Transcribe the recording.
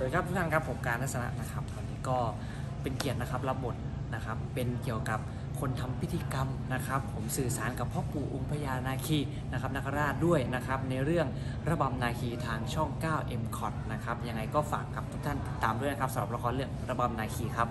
สวัสดีครับทุกท่านครับผมการทัศนะนะครับวันนี้ก็เป็นเกียรตินะครับรับบทนะครับเป็นเกี่ยวกับคนทำพิธีกรรมนะครับ ผมสื่อสารกับพ่อปู่องค์พญานาคีนะครับนาคราชด้วยนะครับในเรื่องระบำนาคีทางช่อง 9 m c o t นะครับยังไงก็ฝากกับทุกท่านติดตามด้วยนะครับสำหรับละครเรื่องระบำนาคีครับ